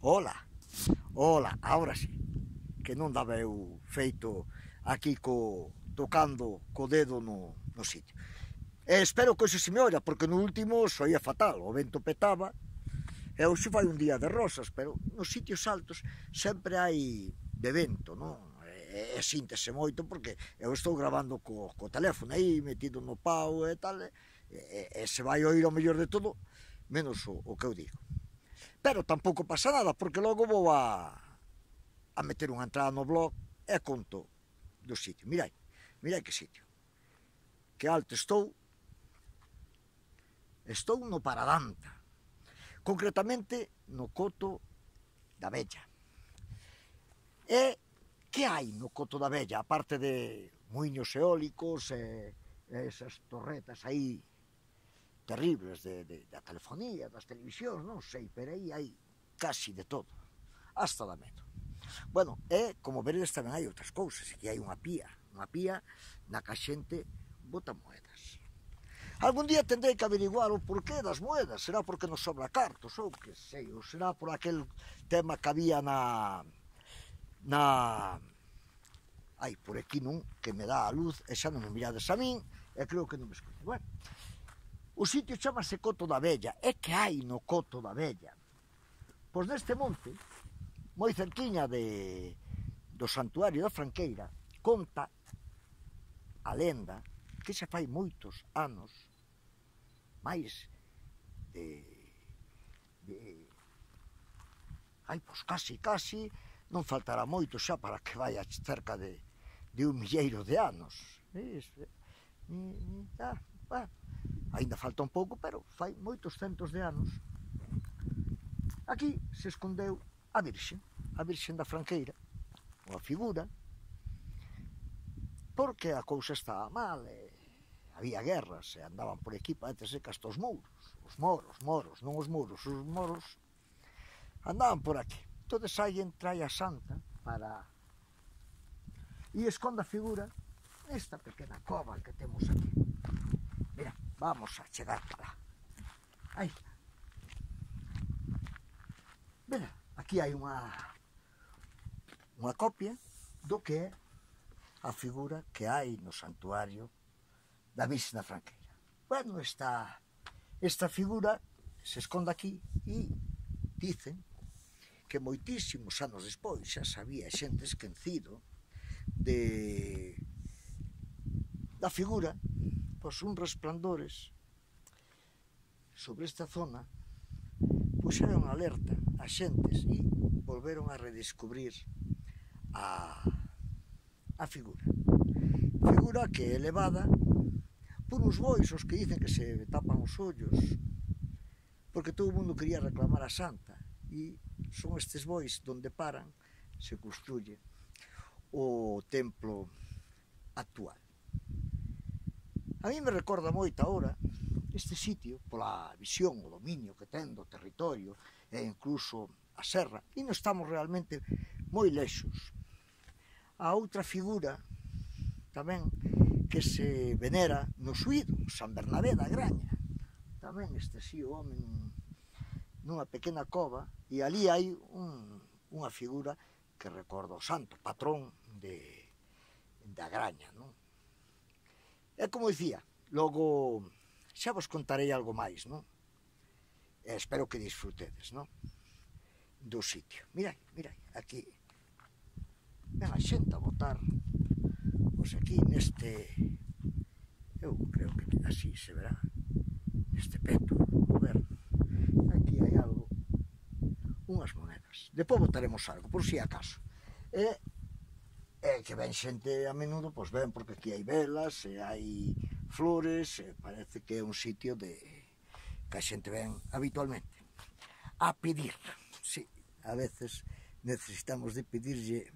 Ola, ola, ahora sí. Que non daba eu feito aquí co, tocando co dedo no, no sitio. E espero que iso se me olla, porque no último soía fatal, o vento petaba, e hoxe fai un día de rosas, pero nos sitios altos sempre hai de vento, non? E, e síntese moito porque eu estou grabando co, co teléfono aí, metido no pau e tal, e, e, e se vai oír o mellor de todo, menos o, o que eu digo. Pero tampouco pasa nada, porque logo vou a, a meter unha entrada no blog e conto do sitio. Mirai, mirai que sitio. Que alto estou. Estou no Paradanta. Concretamente no Coto da Bella. E que hai no Coto da Bella? A parte de muiños eólicos e, e esas torretas aí terribles de, de, da telefonía, das televisións, non sei, pero aí hai casi de todo, hasta da meta. Bueno, e como veredes tamén hai outras cousas, que hai unha pía, unha pía na que a xente bota moedas. Algún día tendrei que averiguar o porqué das moedas, será porque nos sobra cartos ou que sei, ou será por aquel tema que había na na ai, por aquí non, que me dá a luz e xa non me mirades a min e creo que non me escute. Bueno, O sitio chamase Coto da Vella. É que hai no Coto da Vella? Pois neste monte, moi cerquiña de, do santuario da Franqueira, conta a lenda que xa fai moitos anos, máis de, de ai, pois casi, casi, non faltará moito xa para que vai cerca de, de un milleiro de anos. Iso, ah, ah, Ainda falta un pouco, pero fai moitos centos de anos. Aquí se escondeu a Virxen, a Virxen da Franqueira, ou a figura, porque a cousa estaba mal, e había guerras, e andaban por aquí para terse castos mouros, os moros, moros, non os mouros, os moros, andaban por aquí. Entonces aí entra a santa para... E esconde a figura nesta pequena cova que temos aquí. Vamos a chegar para lá. Aí. Verá, aquí hai unha unha copia do que é a figura que hai no santuario da Virxe da Franqueira. Bueno, esta, esta figura se esconde aquí e dicen que moitísimos anos despois xa sabía xente esquecido de da figura cos uns resplandores sobre esta zona puxeron alerta a xentes e volveron a redescubrir a, a figura. Figura que é elevada por uns bois os que dicen que se tapan os ollos porque todo o mundo quería reclamar a santa e son estes bois donde paran se construye o templo actual. A mí me recorda moito ahora este sitio, pola visión, o dominio que ten do territorio, e incluso a serra, e non estamos realmente moi lexos. A outra figura tamén que se venera no suído, San Bernabé da Graña. Tamén este si o home nunha pequena cova e ali hai un, unha figura que recorda o santo, patrón de, da Graña, non? Como dicía, logo xa vos contarei algo máis, non? E espero que disfrutedes, non? Do sitio. Mirai, mirai, aquí ven a xente a votar pois aquí neste eu creo que así se verá neste peto do goberno aquí hai algo unhas monedas depois votaremos algo por si acaso e que, que ven xente a menudo, pois ven porque aquí hai velas, e hai flores, e parece que é un sitio de que a xente ven habitualmente a pedir. Sí, a veces necesitamos de pedirlle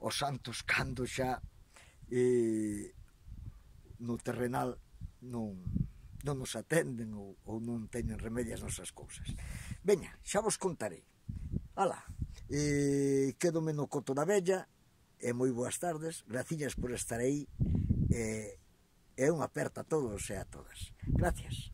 os santos cando xa eh, no terrenal non, non nos atenden ou, ou non teñen remedio as nosas cousas. Veña, xa vos contarei. Ala, eh, quedome no coto da vella, e moi boas tardes, graciñas por estar aí, eh, e, e unha aperta a todos e a todas. Gracias.